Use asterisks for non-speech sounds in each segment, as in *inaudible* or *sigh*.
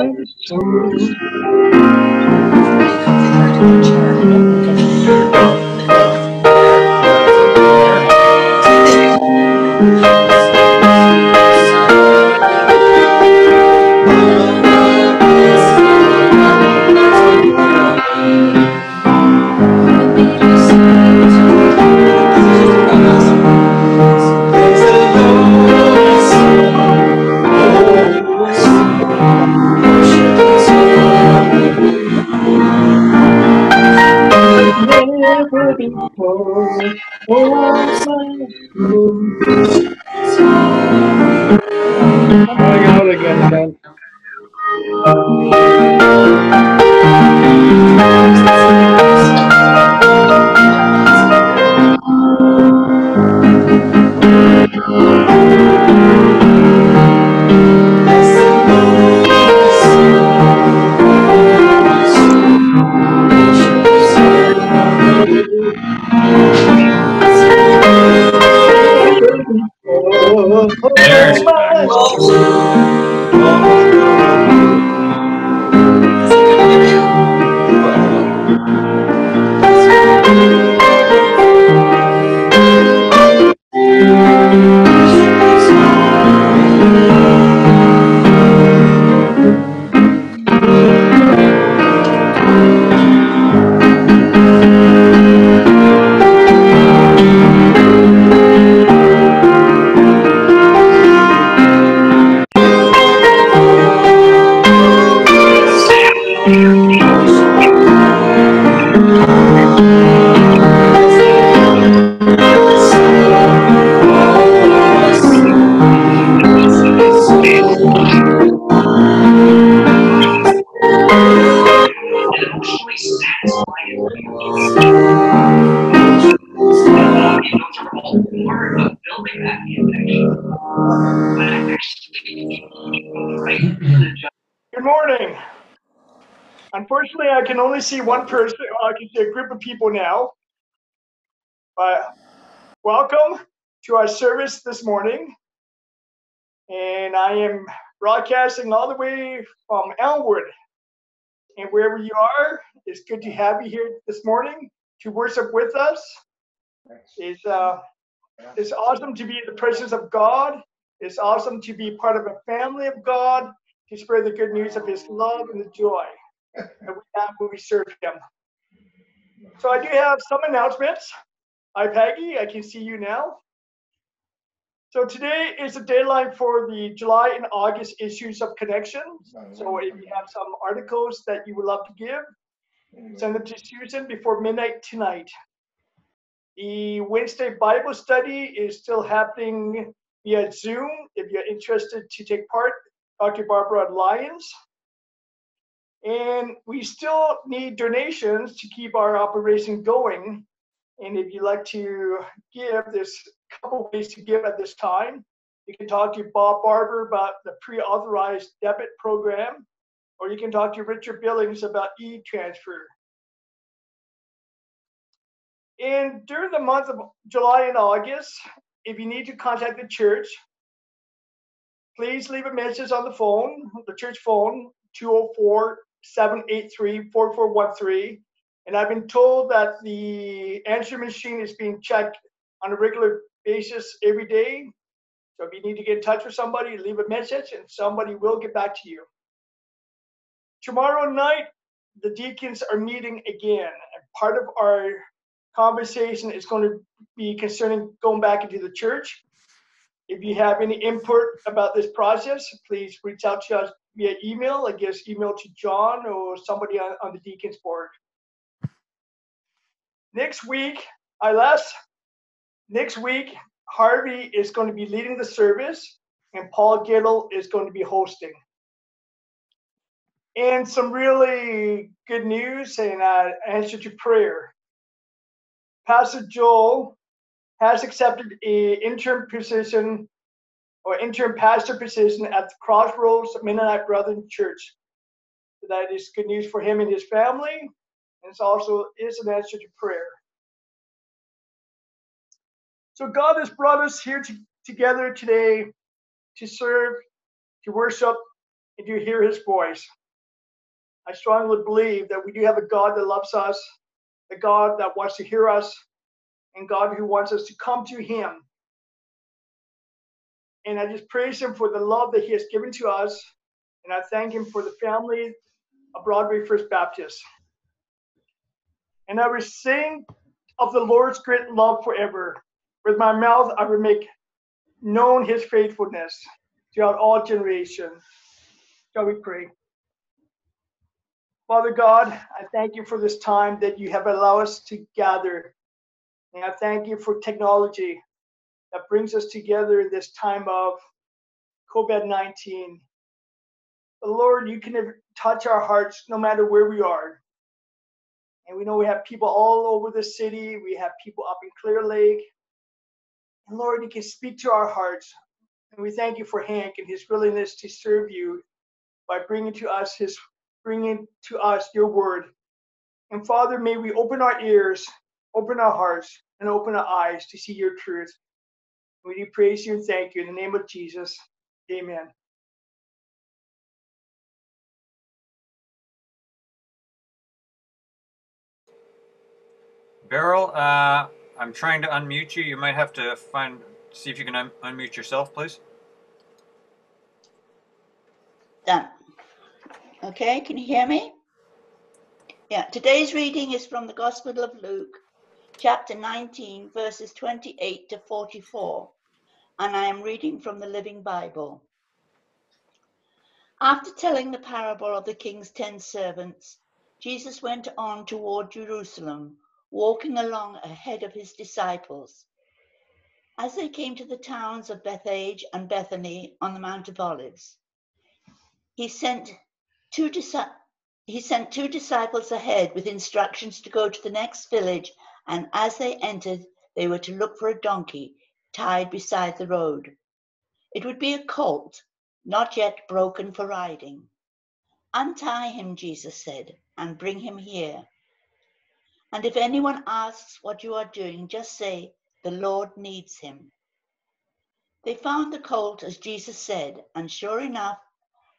Thank you. oh, oh, oh, see one person. I can see a group of people now. But welcome to our service this morning. And I am broadcasting all the way from Elmwood. And wherever you are, it's good to have you here this morning to worship with us. It's, uh, it's awesome to be in the presence of God. It's awesome to be part of a family of God, to spread the good news of His love and the joy and with that, we serve Him. So I do have some announcements. Hi, Peggy. I can see you now. So today is the deadline for the July and August issues of Connection. So if you have some articles that you would love to give, send them to Susan before midnight tonight. The Wednesday Bible study is still happening via Zoom. If you're interested to take part, Dr. Barbara Lyons. And we still need donations to keep our operation going. And if you'd like to give, there's a couple ways to give at this time. You can talk to Bob Barber about the pre-authorized debit program, or you can talk to Richard Billings about e-transfer. And during the month of July and August, if you need to contact the church, please leave a message on the phone, the church phone, 204 783 4413. And I've been told that the answer machine is being checked on a regular basis every day. So if you need to get in touch with somebody, leave a message and somebody will get back to you. Tomorrow night, the deacons are meeting again. And part of our conversation is going to be concerning going back into the church. If you have any input about this process, please reach out to us via email, I guess email to John or somebody on, on the deacons board. Next week, I last next week, Harvey is going to be leading the service and Paul Gittle is going to be hosting. And some really good news and uh, answer to prayer. Pastor Joel has accepted a interim position or interim pastor position at the Crossroads Mennonite Brethren Church. That is good news for him and his family, and it's also is an answer to prayer. So God has brought us here to, together today to serve, to worship, and to hear his voice. I strongly believe that we do have a God that loves us, a God that wants to hear us, and God who wants us to come to him. And I just praise him for the love that he has given to us. And I thank him for the family of Broadway First Baptist. And I will sing of the Lord's great love forever. With my mouth, I will make known his faithfulness throughout all generations. Shall we pray? Father God, I thank you for this time that you have allowed us to gather. And I thank you for technology that brings us together in this time of COVID 19. Lord, you can touch our hearts no matter where we are. And we know we have people all over the city, we have people up in Clear Lake. And Lord, you can speak to our hearts. And we thank you for Hank and his willingness to serve you by bringing to us his bringing to us your word. And Father, may we open our ears, open our hearts, and open our eyes to see your truth. We do praise you and thank you in the name of Jesus. Amen. Beryl, uh, I'm trying to unmute you. You might have to find, see if you can un unmute yourself, please. Done. Okay, can you hear me? Yeah, today's reading is from the Gospel of Luke, chapter 19, verses 28 to 44, and I am reading from the Living Bible. After telling the parable of the king's ten servants, Jesus went on toward Jerusalem, walking along ahead of his disciples. As they came to the towns of Bethphage and Bethany on the Mount of Olives, he sent two he sent two disciples ahead with instructions to go to the next village, and as they entered, they were to look for a donkey tied beside the road. It would be a colt, not yet broken for riding. Untie him, Jesus said, and bring him here. And if anyone asks what you are doing, just say, The Lord needs him. They found the colt as Jesus said, and sure enough,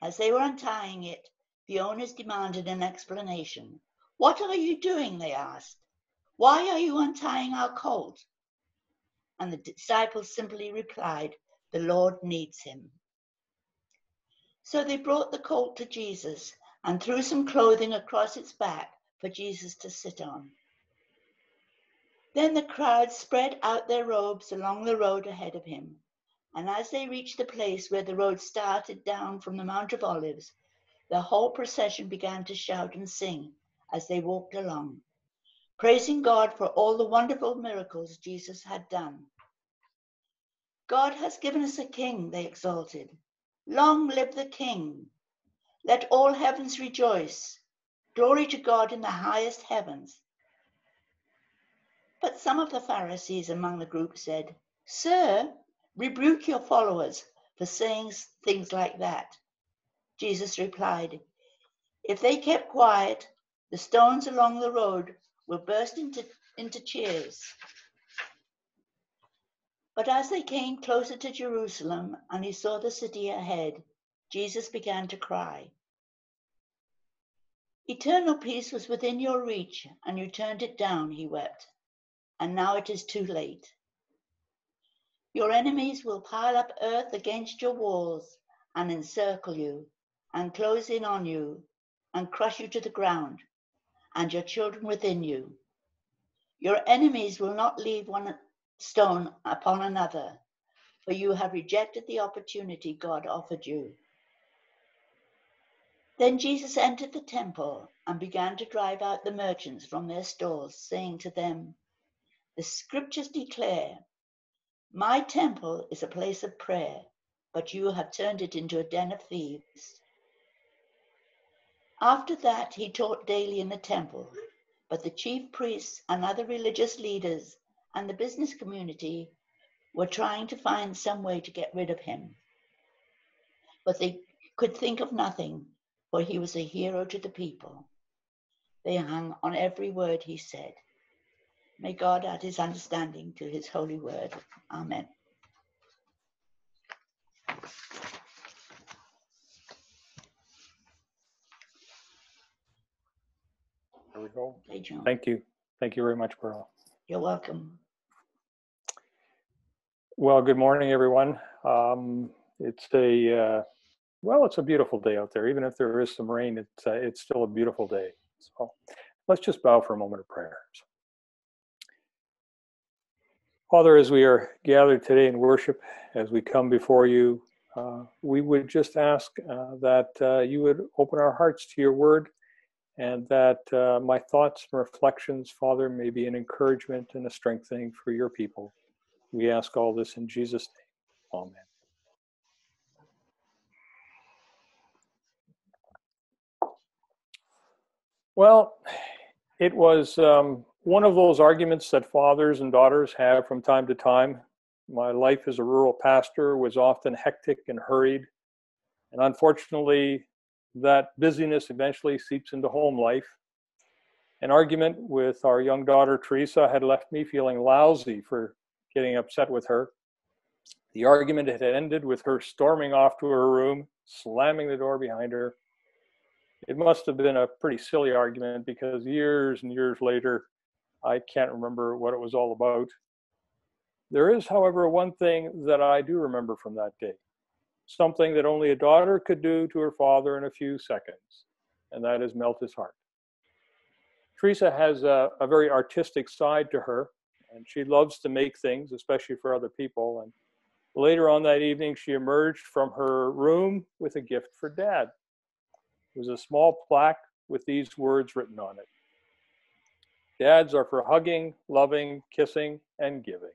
as they were untying it, the owners demanded an explanation. What are you doing? They asked. Why are you untying our colt? And the disciples simply replied, The Lord needs him. So they brought the colt to Jesus and threw some clothing across its back for Jesus to sit on. Then the crowd spread out their robes along the road ahead of him. And as they reached the place where the road started down from the Mount of Olives, the whole procession began to shout and sing as they walked along, praising God for all the wonderful miracles Jesus had done. God has given us a king, they exulted. Long live the king. Let all heavens rejoice. Glory to God in the highest heavens. But some of the Pharisees among the group said, Sir, rebuke your followers for saying things like that. Jesus replied, If they kept quiet, the stones along the road will burst into, into cheers. But as they came closer to Jerusalem and he saw the city ahead, Jesus began to cry. Eternal peace was within your reach, and you turned it down, he wept. And now it is too late. Your enemies will pile up earth against your walls and encircle you and close in on you and crush you to the ground and your children within you. Your enemies will not leave one stone upon another, for you have rejected the opportunity God offered you. Then Jesus entered the temple and began to drive out the merchants from their stalls, saying to them, The scriptures declare, My temple is a place of prayer, but you have turned it into a den of thieves. After that, he taught daily in the temple, but the chief priests and other religious leaders and the business community were trying to find some way to get rid of him. But they could think of nothing, for he was a hero to the people. They hung on every word he said. May God add his understanding to his holy word. Amen. Go. Okay, John. Thank you. Thank you very much, Pearl. You're welcome. Well, good morning, everyone. Um, it's a uh, well, it's a beautiful day out there. Even if there is some rain, it's uh, it's still a beautiful day. So let's just bow for a moment of prayer. Father, as we are gathered today in worship, as we come before you, uh, we would just ask uh, that uh, you would open our hearts to your word and that uh, my thoughts and reflections, Father, may be an encouragement and a strengthening for your people. We ask all this in Jesus' name. Amen. Well, it was um, one of those arguments that fathers and daughters have from time to time. My life as a rural pastor was often hectic and hurried. And unfortunately, that busyness eventually seeps into home life. An argument with our young daughter Teresa had left me feeling lousy for getting upset with her. The argument had ended with her storming off to her room, slamming the door behind her. It must have been a pretty silly argument because years and years later, I can't remember what it was all about. There is, however, one thing that I do remember from that day something that only a daughter could do to her father in a few seconds, and that is melt his heart. Teresa has a, a very artistic side to her, and she loves to make things, especially for other people. And later on that evening, she emerged from her room with a gift for dad. It was a small plaque with these words written on it Dads are for hugging, loving, kissing, and giving.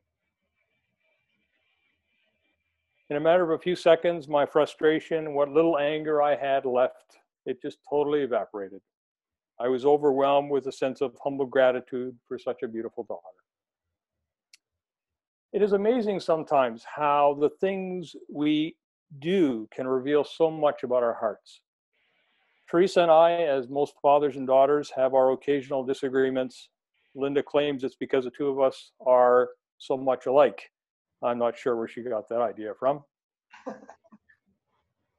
In a matter of a few seconds, my frustration, what little anger I had left, it just totally evaporated. I was overwhelmed with a sense of humble gratitude for such a beautiful daughter. It is amazing sometimes how the things we do can reveal so much about our hearts. Teresa and I, as most fathers and daughters, have our occasional disagreements. Linda claims it's because the two of us are so much alike. I'm not sure where she got that idea from. *laughs*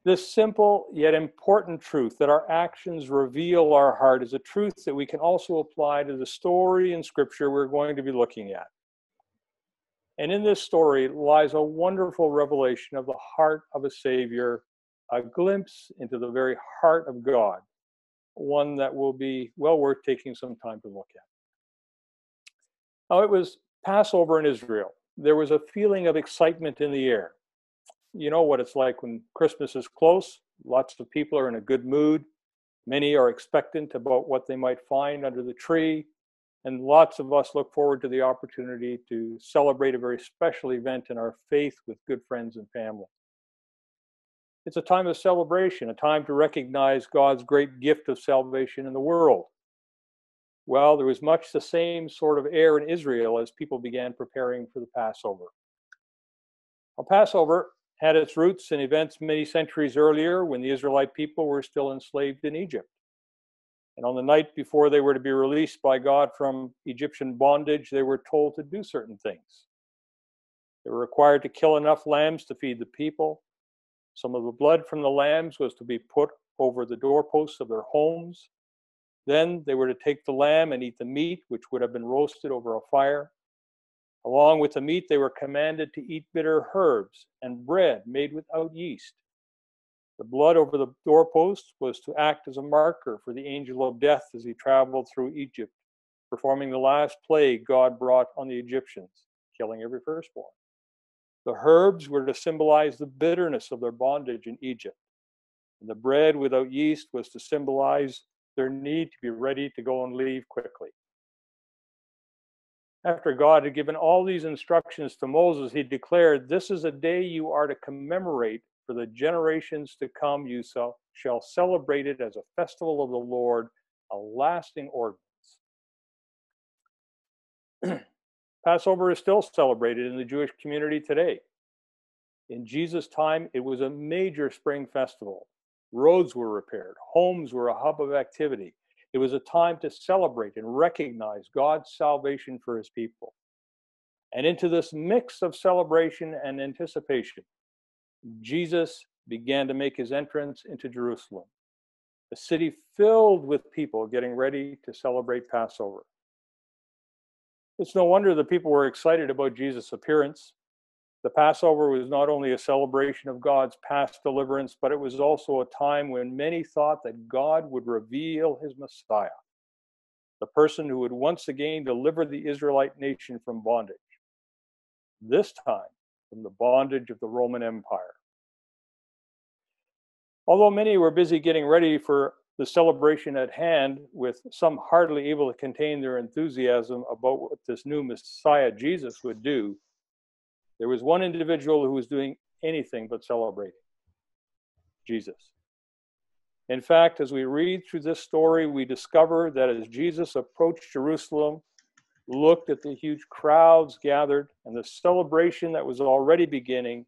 this simple yet important truth that our actions reveal our heart is a truth that we can also apply to the story in Scripture we're going to be looking at. And in this story lies a wonderful revelation of the heart of a Savior, a glimpse into the very heart of God, one that will be well worth taking some time to look at. Now, it was Passover in Israel there was a feeling of excitement in the air. You know what it's like when Christmas is close. Lots of people are in a good mood. Many are expectant about what they might find under the tree. And lots of us look forward to the opportunity to celebrate a very special event in our faith with good friends and family. It's a time of celebration, a time to recognize God's great gift of salvation in the world. Well, there was much the same sort of air in Israel as people began preparing for the Passover. Well, Passover had its roots in events many centuries earlier when the Israelite people were still enslaved in Egypt. And on the night before they were to be released by God from Egyptian bondage, they were told to do certain things. They were required to kill enough lambs to feed the people. Some of the blood from the lambs was to be put over the doorposts of their homes then they were to take the lamb and eat the meat, which would have been roasted over a fire. Along with the meat, they were commanded to eat bitter herbs and bread made without yeast. The blood over the doorpost was to act as a marker for the angel of death as he traveled through Egypt, performing the last plague God brought on the Egyptians, killing every firstborn. The herbs were to symbolize the bitterness of their bondage in Egypt. And the bread without yeast was to symbolize their need to be ready to go and leave quickly. After God had given all these instructions to Moses, he declared, This is a day you are to commemorate for the generations to come. You shall celebrate it as a festival of the Lord, a lasting ordinance. *clears throat* Passover is still celebrated in the Jewish community today. In Jesus' time, it was a major spring festival. Roads were repaired. Homes were a hub of activity. It was a time to celebrate and recognize God's salvation for his people. And into this mix of celebration and anticipation, Jesus began to make his entrance into Jerusalem. a city filled with people getting ready to celebrate Passover. It's no wonder the people were excited about Jesus' appearance. The Passover was not only a celebration of God's past deliverance, but it was also a time when many thought that God would reveal his Messiah, the person who would once again deliver the Israelite nation from bondage, this time from the bondage of the Roman Empire. Although many were busy getting ready for the celebration at hand, with some hardly able to contain their enthusiasm about what this new Messiah Jesus would do, there was one individual who was doing anything but celebrating Jesus. In fact, as we read through this story, we discover that as Jesus approached Jerusalem, looked at the huge crowds gathered and the celebration that was already beginning,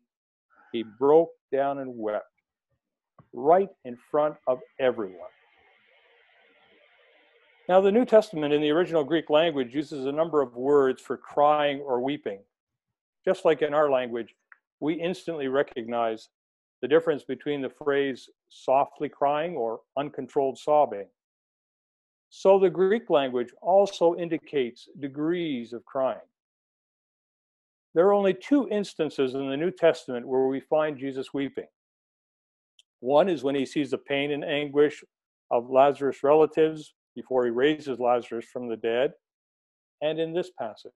he broke down and wept right in front of everyone. Now, the New Testament in the original Greek language uses a number of words for crying or weeping. Just like in our language, we instantly recognize the difference between the phrase softly crying or uncontrolled sobbing. So the Greek language also indicates degrees of crying. There are only two instances in the New Testament where we find Jesus weeping. One is when he sees the pain and anguish of Lazarus' relatives before he raises Lazarus from the dead, and in this passage.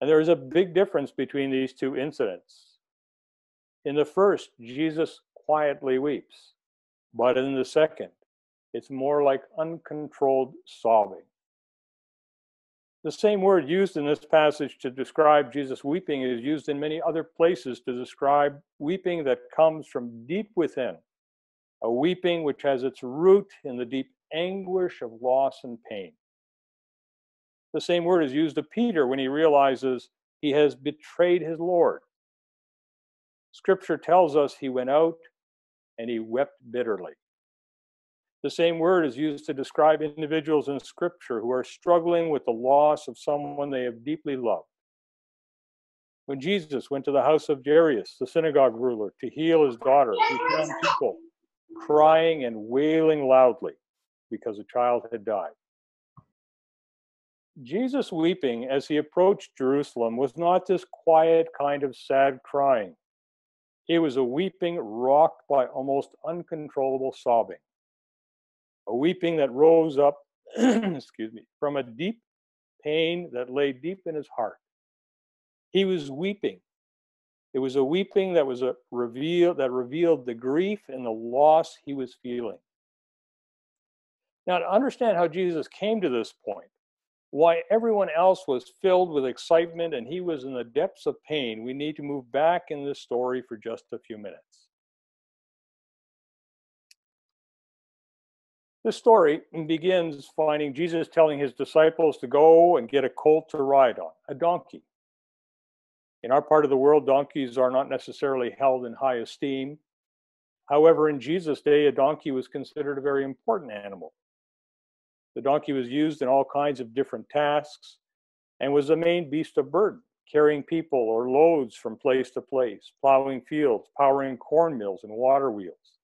And there is a big difference between these two incidents. In the first, Jesus quietly weeps, but in the second, it's more like uncontrolled sobbing. The same word used in this passage to describe Jesus weeping is used in many other places to describe weeping that comes from deep within, a weeping which has its root in the deep anguish of loss and pain. The same word is used of Peter when he realizes he has betrayed his Lord. Scripture tells us he went out and he wept bitterly. The same word is used to describe individuals in Scripture who are struggling with the loss of someone they have deeply loved. When Jesus went to the house of Jairus, the synagogue ruler, to heal his daughter, he found people crying and wailing loudly because a child had died. Jesus weeping as he approached Jerusalem was not this quiet kind of sad crying. It was a weeping rocked by almost uncontrollable sobbing. A weeping that rose up, *clears throat* excuse me, from a deep pain that lay deep in his heart. He was weeping. It was a weeping that was a reveal that revealed the grief and the loss he was feeling. Now, to understand how Jesus came to this point, why everyone else was filled with excitement and he was in the depths of pain, we need to move back in this story for just a few minutes. This story begins finding Jesus telling his disciples to go and get a colt to ride on, a donkey. In our part of the world, donkeys are not necessarily held in high esteem. However, in Jesus' day, a donkey was considered a very important animal. The donkey was used in all kinds of different tasks and was the main beast of burden, carrying people or loads from place to place, plowing fields, powering corn mills and water wheels.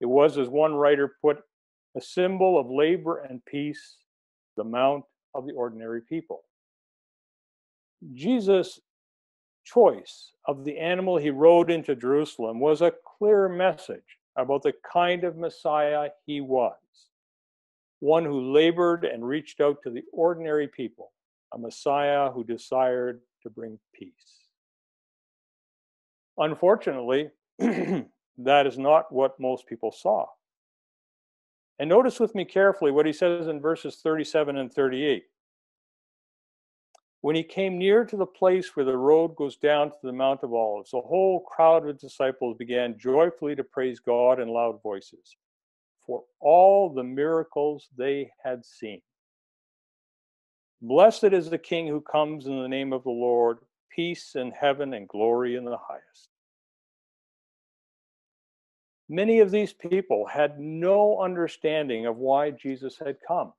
It was, as one writer put, a symbol of labor and peace, the mount of the ordinary people. Jesus' choice of the animal he rode into Jerusalem was a clear message about the kind of Messiah he was one who labored and reached out to the ordinary people, a Messiah who desired to bring peace. Unfortunately, *clears throat* that is not what most people saw. And notice with me carefully what he says in verses 37 and 38. When he came near to the place where the road goes down to the Mount of Olives, the whole crowd of disciples began joyfully to praise God in loud voices for all the miracles they had seen. Blessed is the King who comes in the name of the Lord, peace in heaven and glory in the highest. Many of these people had no understanding of why Jesus had come.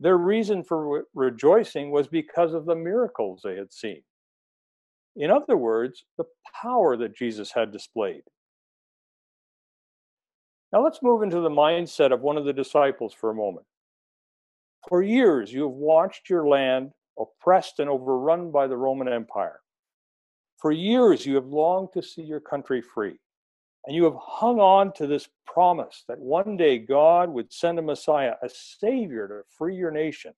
Their reason for re- rejoicing was because of the miracles they had seen. In other words, the power that Jesus had displayed. Now let's move into the mindset of one of the disciples for a moment. For years, you have watched your land oppressed and overrun by the Roman Empire. For years, you have longed to see your country free. And you have hung on to this promise that one day God would send a Messiah, a Savior to free your nation.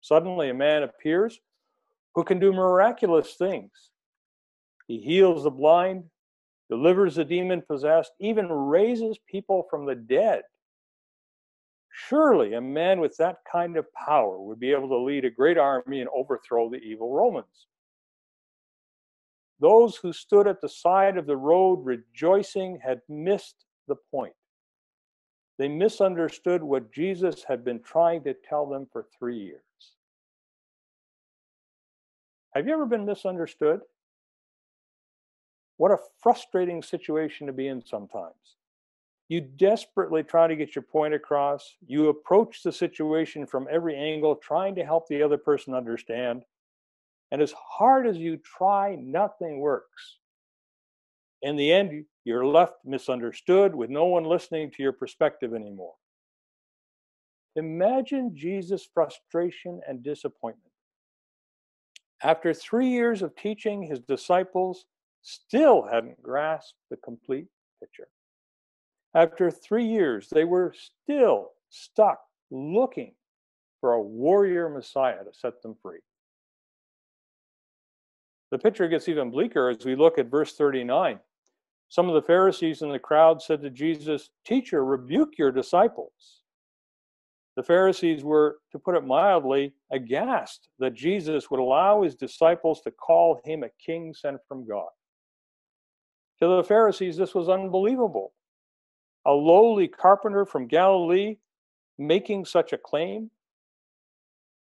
Suddenly, a man appears who can do miraculous things. He heals the blind, delivers the demon possessed, even raises people from the dead. Surely a man with that kind of power would be able to lead a great army and overthrow the evil Romans. Those who stood at the side of the road rejoicing had missed the point. They misunderstood what Jesus had been trying to tell them for three years. Have you ever been misunderstood? What a frustrating situation to be in sometimes. You desperately try to get your point across. You approach the situation from every angle, trying to help the other person understand. And as hard as you try, nothing works. In the end, you're left misunderstood with no one listening to your perspective anymore. Imagine Jesus' frustration and disappointment. After three years of teaching, his disciples still hadn't grasped the complete picture. After three years, they were still stuck looking for a warrior Messiah to set them free. The picture gets even bleaker as we look at verse 39. Some of the Pharisees in the crowd said to Jesus, Teacher, rebuke your disciples. The Pharisees were, to put it mildly, aghast that Jesus would allow his disciples to call him a king sent from God. To the Pharisees, this was unbelievable. A lowly carpenter from Galilee making such a claim.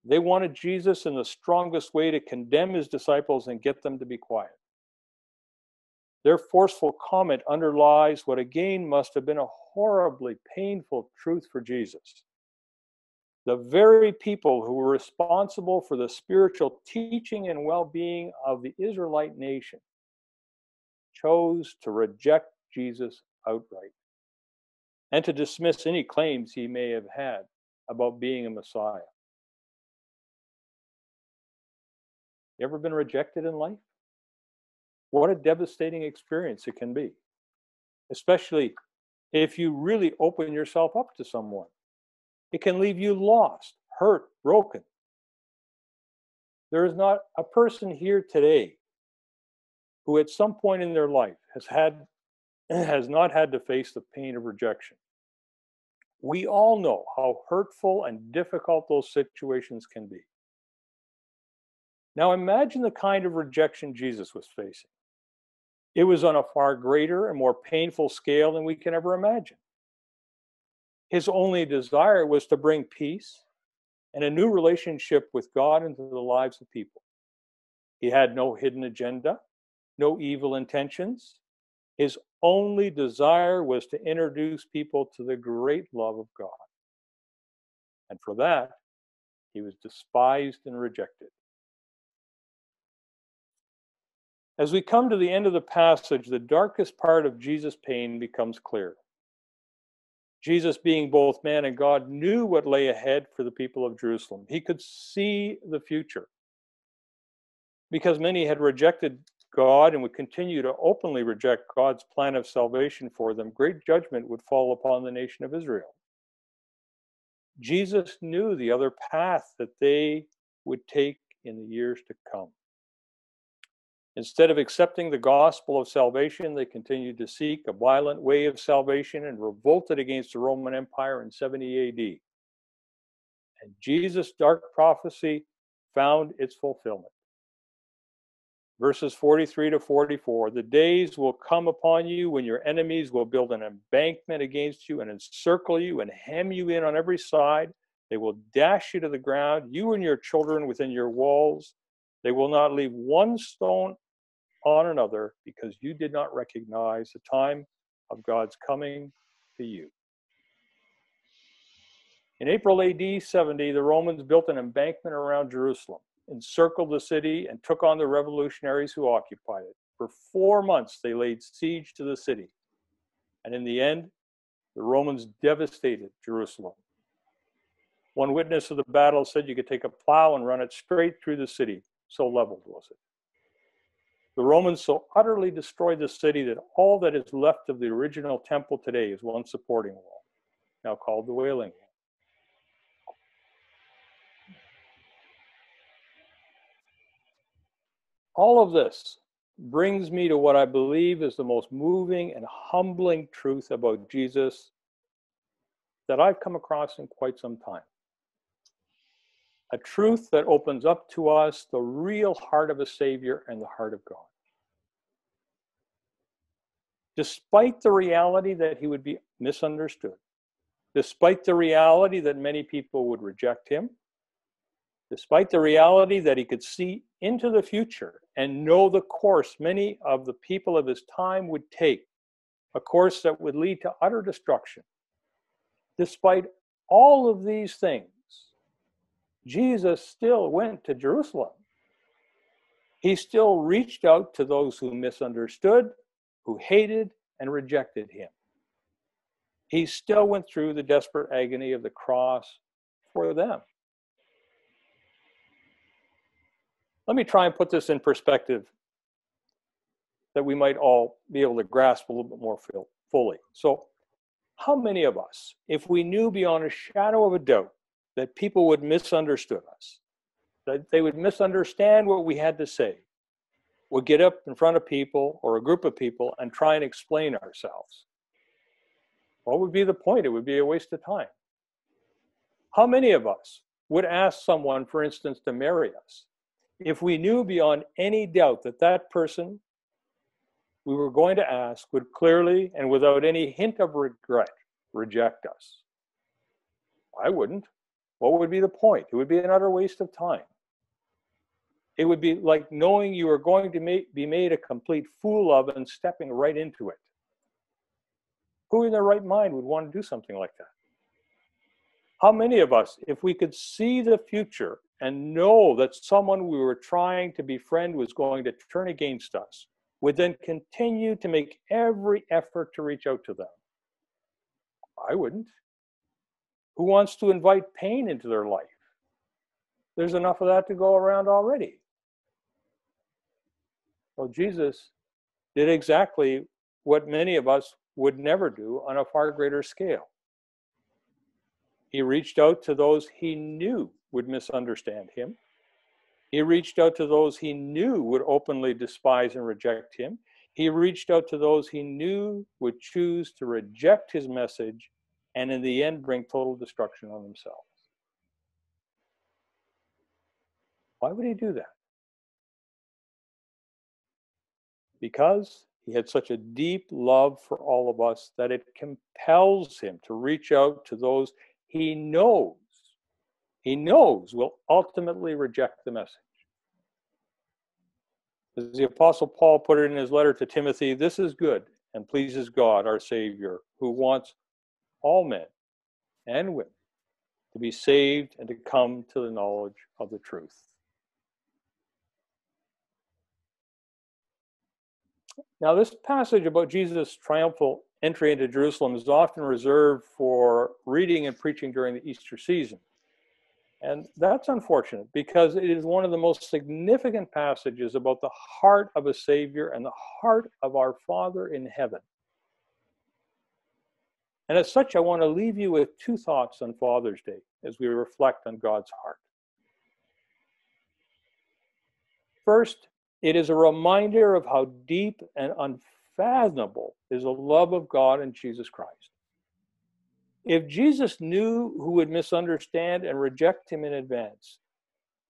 They wanted Jesus in the strongest way to condemn his disciples and get them to be quiet. Their forceful comment underlies what again must have been a horribly painful truth for Jesus. The very people who were responsible for the spiritual teaching and well being of the Israelite nation chose to reject Jesus outright and to dismiss any claims he may have had about being a Messiah. You ever been rejected in life? What a devastating experience it can be, especially if you really open yourself up to someone. It can leave you lost, hurt, broken. There is not a person here today who at some point in their life has had *clears throat* has not had to face the pain of rejection. We all know how hurtful and difficult those situations can be. Now imagine the kind of rejection Jesus was facing. It was on a far greater and more painful scale than we can ever imagine. His only desire was to bring peace and a new relationship with God into the lives of people. He had no hidden agenda no evil intentions. His only desire was to introduce people to the great love of God. And for that, he was despised and rejected. As we come to the end of the passage, the darkest part of Jesus' pain becomes clear. Jesus, being both man and God, knew what lay ahead for the people of Jerusalem. He could see the future. Because many had rejected God and would continue to openly reject God's plan of salvation for them, great judgment would fall upon the nation of Israel. Jesus knew the other path that they would take in the years to come. Instead of accepting the gospel of salvation, they continued to seek a violent way of salvation and revolted against the Roman Empire in 70 AD. And Jesus' dark prophecy found its fulfillment verses 43 to 44 the days will come upon you when your enemies will build an embankment against you and encircle you and hem you in on every side. They will dash you to the ground you and your children within your walls. They will not leave one stone on another because you did not recognize the time of god's coming to you. In april ad 70 the romans built an embankment around jerusalem encircled the city and took on the revolutionaries who occupied it. For four months, they laid siege to the city. And in the end, the Romans devastated Jerusalem. One witness of the battle said you could take a plow and run it straight through the city, so leveled was it. The Romans so utterly destroyed the city that all that is left of the original temple today is one supporting wall, now called the Wailing Wall. All of this brings me to what I believe is the most moving and humbling truth about Jesus that I've come across in quite some time. A truth that opens up to us the real heart of a Savior and the heart of God. Despite the reality that he would be misunderstood, despite the reality that many people would reject him, despite the reality that he could see into the future and know the course many of the people of his time would take, a course that would lead to utter destruction. Despite all of these things, Jesus still went to Jerusalem. He still reached out to those who misunderstood, who hated, and rejected him. He still went through the desperate agony of the cross for them. Let me try and put this in perspective that we might all be able to grasp a little bit more fully. So, how many of us, if we knew beyond a shadow of a doubt that people would misunderstand us, that they would misunderstand what we had to say, would get up in front of people or a group of people and try and explain ourselves? What would be the point? It would be a waste of time. How many of us would ask someone, for instance, to marry us if we knew beyond any doubt that that person we were going to ask would clearly and without any hint of regret reject us? I wouldn't. What would be the point? It would be an utter waste of time. It would be like knowing you are going to make, be made a complete fool of and stepping right into it. Who in their right mind would want to do something like that? How many of us, if we could see the future and know that someone we were trying to befriend was going to turn against us, would then continue to make every effort to reach out to them? I wouldn't. Who wants to invite pain into their life? There's enough of that to go around already. Well, Jesus did exactly what many of us would never do on a far greater scale. He reached out to those he knew would misunderstand him. He reached out to those he knew would openly despise and reject him. He reached out to those he knew would choose to reject his message and in the end bring total destruction on themselves. Why would he do that? Because he had such a deep love for all of us that it compels him to reach out to those he knows, he knows will ultimately reject the message. As the Apostle Paul put it in his letter to Timothy, this is good and pleases God, our Savior, who wants all men and women to be saved and to come to the knowledge of the truth. Now, this passage about Jesus' triumphal entry into Jerusalem is often reserved for reading and preaching during the Easter season. And that's unfortunate because it is one of the most significant passages about the heart of a Savior and the heart of our Father in heaven. And as such, I want to leave you with two thoughts on Father's Day as we reflect on God's heart. First, it is a reminder of how deep and unfathomable is the love of God in Jesus Christ. If Jesus knew who would misunderstand and reject him in advance,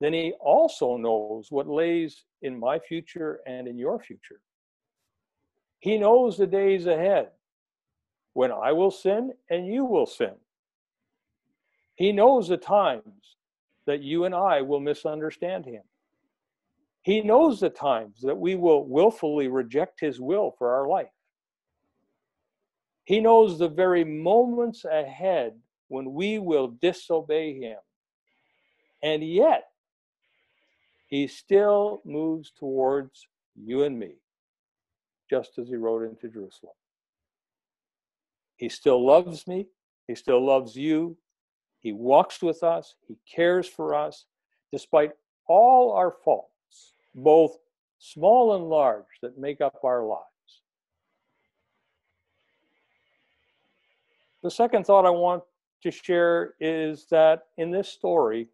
then he also knows what lays in my future and in your future. He knows the days ahead when I will sin and you will sin. He knows the times that you and I will misunderstand him. He knows the times that we will willfully reject His will for our life. He knows the very moments ahead when we will disobey Him. And yet, He still moves towards you and me, just as He rode into Jerusalem. He still loves me. He still loves you. He walks with us. He cares for us, despite all our faults, both small and large, that make up our lives. The second thought I want to share is that in this story,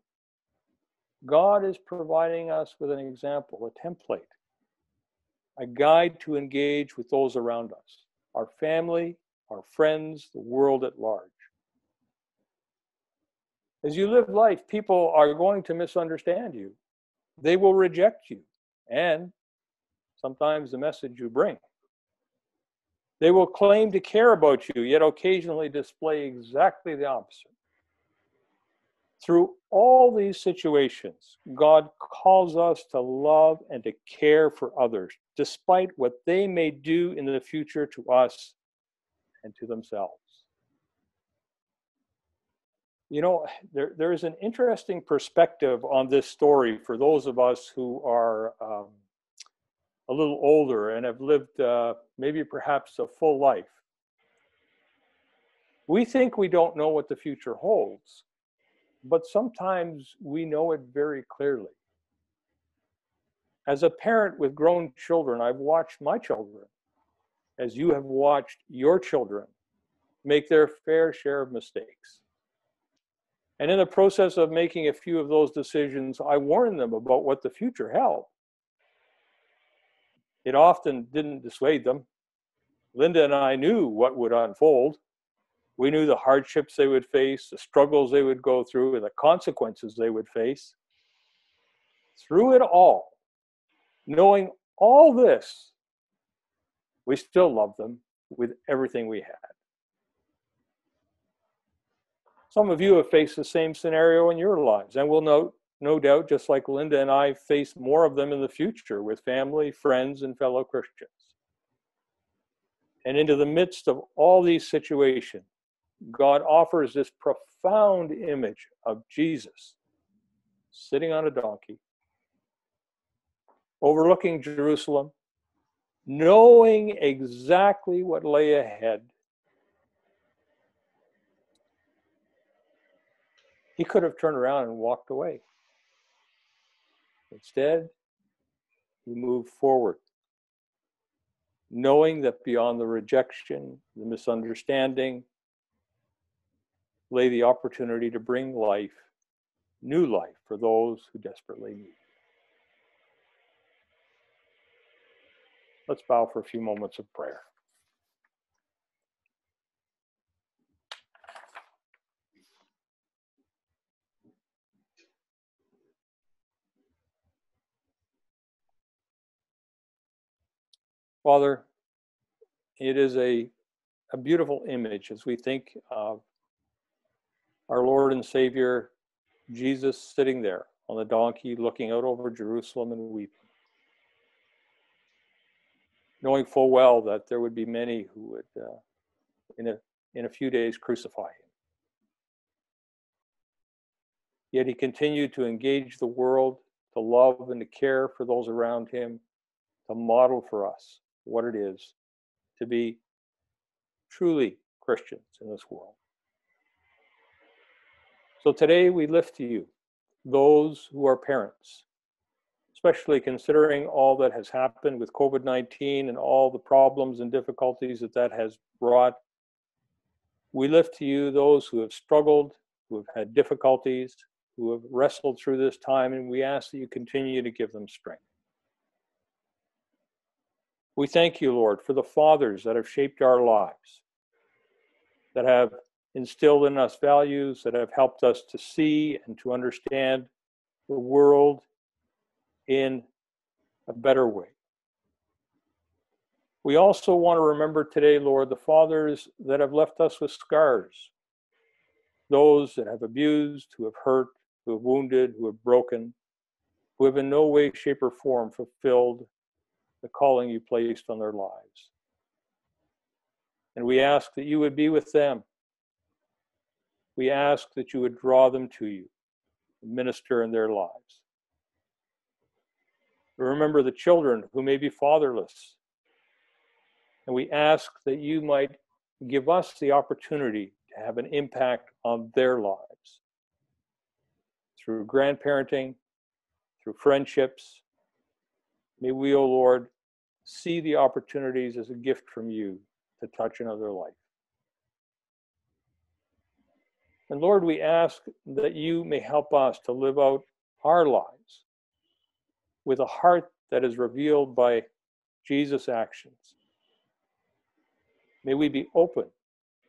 God is providing us with an example, a template, a guide to engage with those around us, our family, our friends, the world at large. As you live life, people are going to misunderstand you. They will reject you and sometimes the message you bring. They will claim to care about you, yet occasionally display exactly the opposite. Through all these situations, God calls us to love and to care for others, despite what they may do in the future to us and to themselves. You know, there, there is an interesting perspective on this story for those of us who are um, a little older and have lived uh, maybe perhaps a full life. We think we don't know what the future holds, but sometimes we know it very clearly. As a parent with grown children, I've watched my children, as you have watched your children, make their fair share of mistakes. And in the process of making a few of those decisions, I warn them about what the future held. It often didn't dissuade them. Linda and I knew what would unfold. We knew the hardships they would face, the struggles they would go through, and the consequences they would face. Through it all, knowing all this, we still loved them with everything we had. Some of you have faced the same scenario in your lives, and will note no doubt, just like Linda and I face more of them in the future with family, friends, and fellow Christians. And into the midst of all these situations, God offers this profound image of Jesus sitting on a donkey, overlooking Jerusalem, knowing exactly what lay ahead. He could have turned around and walked away. Instead, he moved forward, knowing that beyond the rejection, the misunderstanding, lay the opportunity to bring life, new life, for those who desperately need. Let's bow for a few moments of prayer. Father, it is a, a beautiful image as we think of our Lord and Savior, Jesus, sitting there on the donkey, looking out over Jerusalem and weeping, knowing full well that there would be many who would, uh, in, a, in a few days, crucify him. Yet he continued to engage the world, to love and to care for those around him, to model for us what it is to be truly Christians in this world. So today we lift to you those who are parents, especially considering all that has happened with COVID 19 and all the problems and difficulties that that has brought. We lift to you those who have struggled, who have had difficulties, who have wrestled through this time, and we ask that you continue to give them strength. We thank you, Lord, for the fathers that have shaped our lives, that have instilled in us values, that have helped us to see and to understand the world in a better way. We also want to remember today, Lord, the fathers that have left us with scars, those that have abused, who have hurt, who have wounded, who have broken, who have in no way, shape, or form fulfilled the calling you placed on their lives. And we ask that you would be with them. We ask that you would draw them to you, minister in their lives. Remember the children who may be fatherless. And we ask that you might give us the opportunity to have an impact on their lives through grandparenting, through friendships. May we, O oh Lord, see the opportunities as a gift from you to touch another life. And Lord, we ask that you may help us to live out our lives with a heart that is revealed by Jesus' actions. May we be open,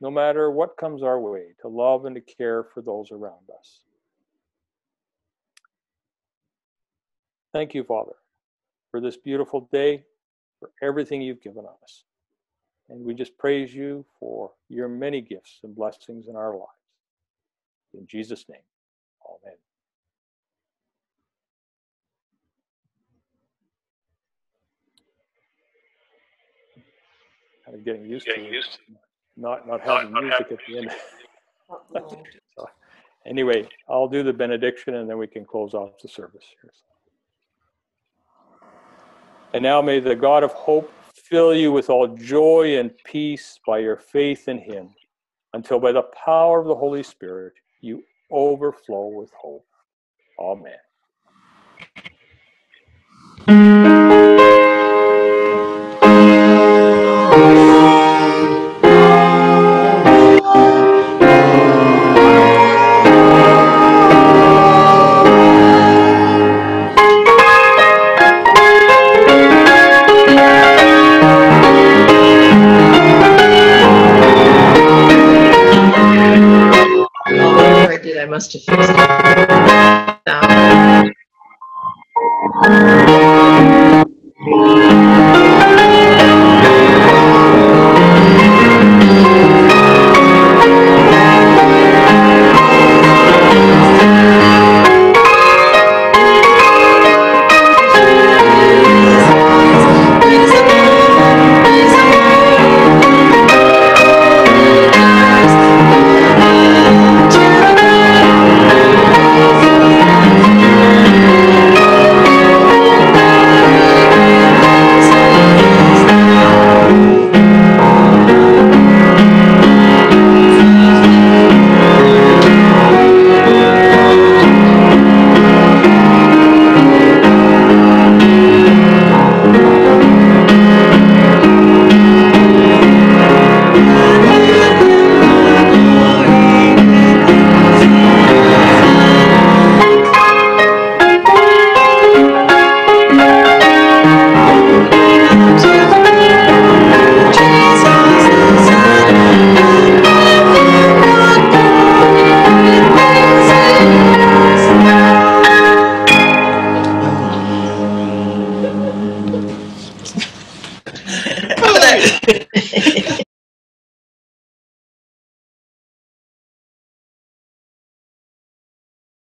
no matter what comes our way, to love and to care for those around us. Thank you, Father, for this beautiful day, for everything you've given us. And we just praise you for your many gifts and blessings in our lives. In Jesus' name, amen. Kind of getting used getting to used to not not having not, music not at the end. Oh, *laughs* so, anyway, I'll do the benediction and then we can close off the service here. And now may the God of hope fill you with all joy and peace by your faith in him, until by the power of the Holy Spirit you overflow with hope. Amen. Must have fixed it.